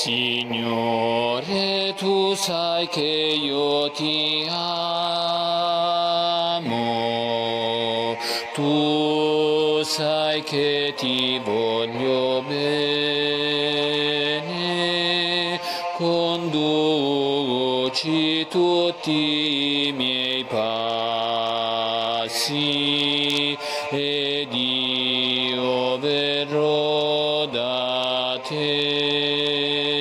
Signore, tu sai che io ti amo, tu sai che ti voglio bene, conduci tutti i miei passi ed io verrò da te.